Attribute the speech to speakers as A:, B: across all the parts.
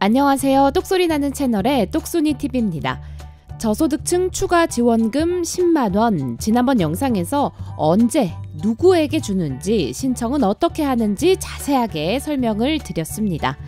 A: 안녕하세요. 똑소리 나는 채널의 똑소니 TV입니다. 저소득층 추가 지원금 10만 원. 지난번 영상에서 언제 누구에게 주는지 신청은 어떻게 하는지 자세하게 설명을 드렸습니다.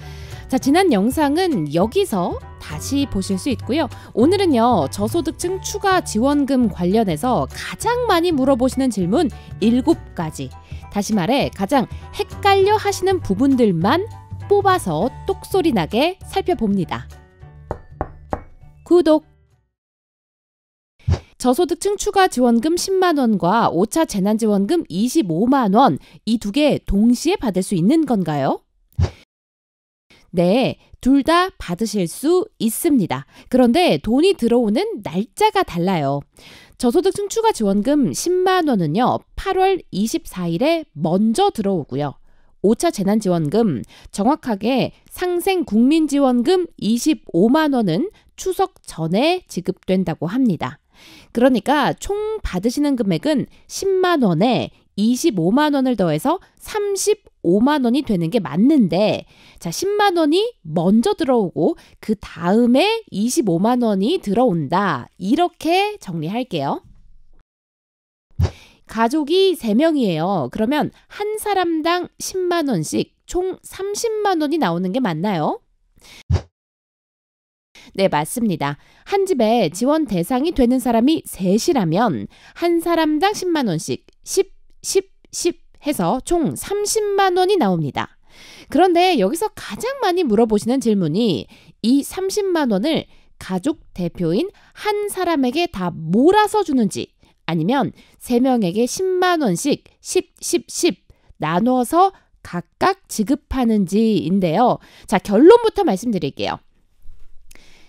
A: 자, 지난 영상은 여기서 다시 보실 수 있고요. 오늘은요, 저소득층 추가 지원금 관련해서 가장 많이 물어보시는 질문 7가지. 다시 말해, 가장 헷갈려 하시는 부분들만 뽑아서 똑소리 나게 살펴봅니다. 구독! 저소득층 추가 지원금 10만 원과 5차 재난지원금 25만 원, 이 두 개 동시에 받을 수 있는 건가요? 네, 둘 다 받으실 수 있습니다. 그런데 돈이 들어오는 날짜가 달라요. 저소득층 추가 지원금 10만 원은요, 8월 24일에 먼저 들어오고요. 5차 재난지원금, 정확하게 상생국민지원금 25만 원은 추석 전에 지급된다고 합니다. 그러니까 총 받으시는 금액은 10만 원에 25만 원을 더해서 35만 원이 되는 게 맞는데 자 10만 원이 먼저 들어오고 그 다음에 25만 원이 들어온다. 이렇게 정리할게요. 가족이 3명이에요. 그러면 한 사람당 10만 원씩 총 30만 원이 나오는 게 맞나요? 네, 맞습니다. 한 집에 지원 대상이 되는 사람이 셋이라면 한 사람당 10만 원씩 10, 10, 10 해서 총 30만 원이 나옵니다. 그런데 여기서 가장 많이 물어보시는 질문이 이 30만 원을 가족 대표인 한 사람에게 다 몰아서 주는지 아니면 3명에게 10만 원씩 10, 10, 10 나눠서 각각 지급하는지인데요. 자, 결론부터 말씀드릴게요.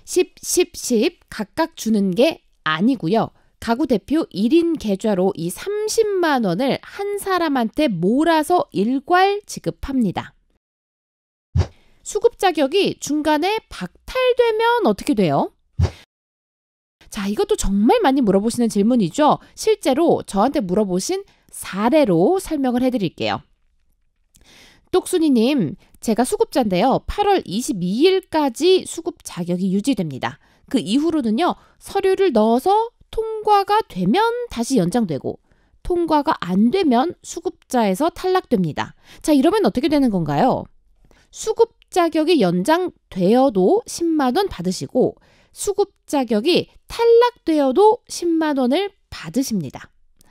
A: 10, 10, 10 각각 주는 게 아니고요. 가구 대표 1인 계좌로 이 30만 원을 한 사람한테 몰아서 일괄 지급합니다. 수급 자격이 중간에 박탈되면 어떻게 돼요? 자, 이것도 정말 많이 물어보시는 질문이죠. 실제로 저한테 물어보신 사례로 설명을 해드릴게요. 똑순이님, 제가 수급자인데요. 8월 22일까지 수급 자격이 유지됩니다. 그 이후로는요, 서류를 넣어서 통과가 되면 다시 연장되고, 통과가 안 되면 수급자에서 탈락됩니다. 자, 이러면 어떻게 되는 건가요? 수급 자격이 연장되어도 10만원 받으시고, 수급 자격이 탈락되어도 10만 원을 받으십니다.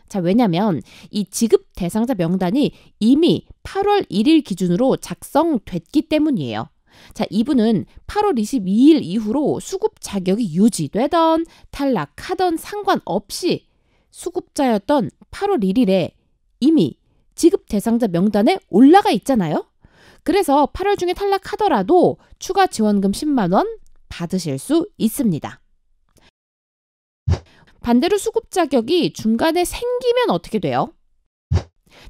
A: 자, 왜냐면 이 지급 대상자 명단이 이미 8월 1일 기준으로 작성됐기 때문이에요. 자, 이분은 8월 22일 이후로 수급 자격이 유지되던 탈락하던 상관없이 수급자였던 8월 1일에 이미 지급 대상자 명단에 올라가 있잖아요. 그래서 8월 중에 탈락하더라도 추가 지원금 10만 원 받으실 수 있습니다. 반대로 수급 자격이 중간에 생기면 어떻게 돼요?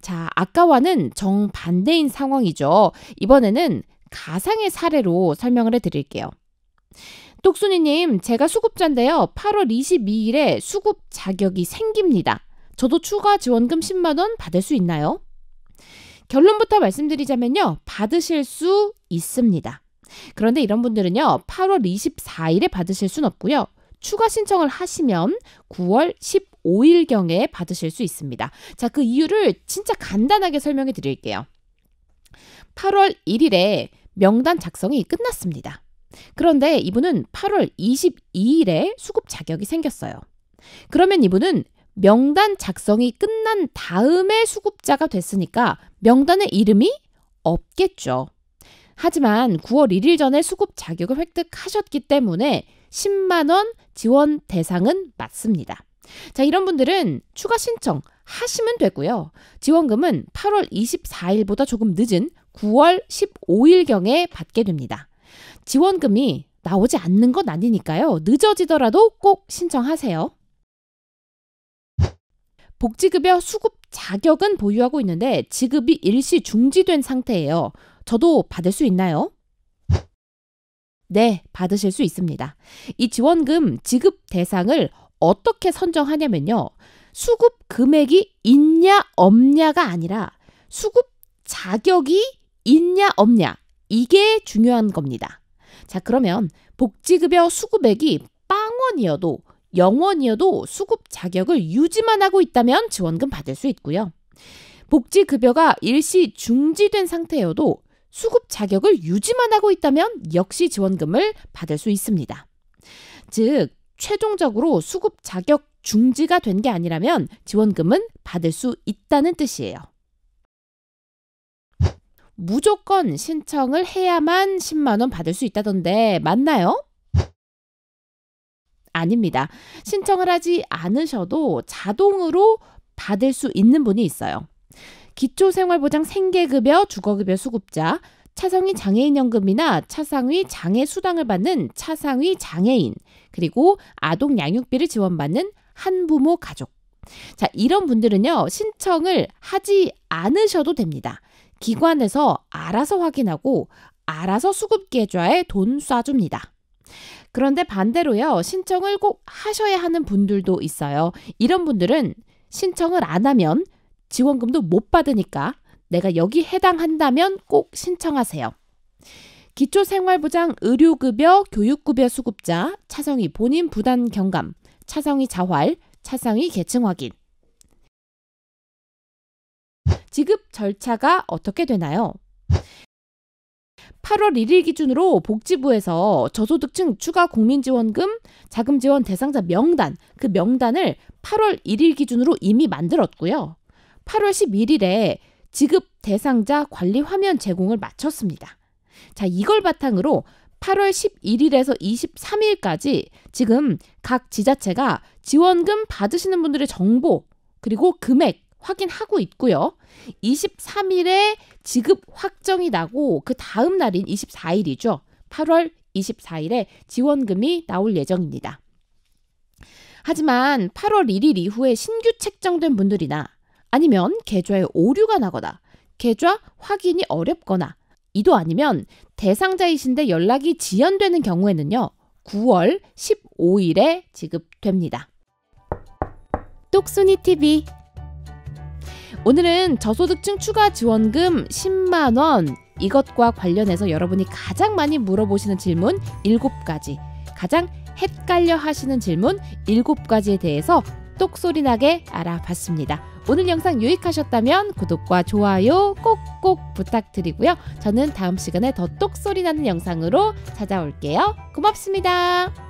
A: 자, 아까와는 정반대인 상황이죠. 이번에는 가상의 사례로 설명을 해 드릴게요. 똑순이님, 제가 수급자인데요. 8월 22일에 수급 자격이 생깁니다. 저도 추가 지원금 10만원 받을 수 있나요? 결론부터 말씀드리자면요. 받으실 수 있습니다. 그런데 이런 분들은요, 8월 24일에 받으실 순 없고요. 추가 신청을 하시면 9월 15일경에 받으실 수 있습니다. 자, 그 이유를 진짜 간단하게 설명해 드릴게요. 8월 1일에 명단 작성이 끝났습니다. 그런데 이분은 8월 22일에 수급 자격이 생겼어요. 그러면 이분은 명단 작성이 끝난 다음에 수급자가 됐으니까 명단에 이름이 없겠죠. 하지만 9월 1일 전에 수급 자격을 획득하셨기 때문에 10만원 지원 대상은 맞습니다. 자, 이런 분들은 추가 신청 하시면 되고요. 지원금은 8월 24일보다 조금 늦은 9월 15일경에 받게 됩니다. 지원금이 나오지 않는 건 아니니까요. 늦어지더라도 꼭 신청하세요. 복지급여 수급 자격은 보유하고 있는데 지급이 일시 중지된 상태예요. 저도 받을 수 있나요? 네, 받으실 수 있습니다. 이 지원금 지급 대상을 어떻게 선정하냐면요. 수급 금액이 있냐 없냐가 아니라 수급 자격이 있냐 없냐 이게 중요한 겁니다. 자, 그러면 복지급여 수급액이 빵원이어도 0원이어도 수급 자격을 유지만 하고 있다면 지원금 받을 수 있고요. 복지급여가 일시 중지된 상태여도 수급 자격을 유지만 하고 있다면 역시 지원금을 받을 수 있습니다. 즉, 최종적으로 수급 자격 중지가 된 게 아니라면 지원금은 받을 수 있다는 뜻이에요. 무조건 신청을 해야만 10만원 받을 수 있다던데 맞나요? 아닙니다. 신청을 하지 않으셔도 자동으로 받을 수 있는 분이 있어요. 기초생활보장 생계급여 주거급여 수급자, 차상위 장애인연금이나 차상위 장애수당을 받는 차상위 장애인, 그리고 아동 양육비를 지원받는 한부모 가족. 자, 이런 분들은요, 신청을 하지 않으셔도 됩니다. 기관에서 알아서 확인하고 알아서 수급 계좌에 돈 쏴줍니다. 그런데 반대로요, 신청을 꼭 하셔야 하는 분들도 있어요. 이런 분들은 신청을 안 하면 지원금도 못 받으니까 내가 여기 해당한다면 꼭 신청하세요. 기초생활보장 의료급여, 교육급여 수급자, 차성이 본인 부담 경감, 차성이 자활, 차성이 계층 확인. 지급 절차가 어떻게 되나요? 8월 1일 기준으로 복지부에서 저소득층 추가 국민지원금 자금 지원 대상자 명단, 그 명단을 8월 1일 기준으로 이미 만들었고요. 8월 11일에 지급 대상자 관리 화면 제공을 마쳤습니다. 자, 이걸 바탕으로 8월 11일에서 23일까지 지금 각 지자체가 지원금 받으시는 분들의 정보 그리고 금액 확인하고 있고요. 23일에 지급 확정이 나고 그 다음 날인 24일이죠. 8월 24일에 지원금이 나올 예정입니다. 하지만 8월 1일 이후에 신규 책정된 분들이나 아니면 계좌에 오류가 나거나 계좌 확인이 어렵거나 이도 아니면 대상자이신데 연락이 지연되는 경우에는요. 9월 15일에 지급됩니다. 똑순이 TV 오늘은 저소득층 추가 지원금 10만 원 이것과 관련해서 여러분이 가장 많이 물어보시는 질문 7가지, 가장 헷갈려 하시는 질문 7가지에 대해서 똑소리 나게 알아봤습니다. 오늘 영상 유익하셨다면 구독과 좋아요 꼭꼭 부탁드리고요. 저는 다음 시간에 더 똑소리 나는 영상으로 찾아올게요. 고맙습니다.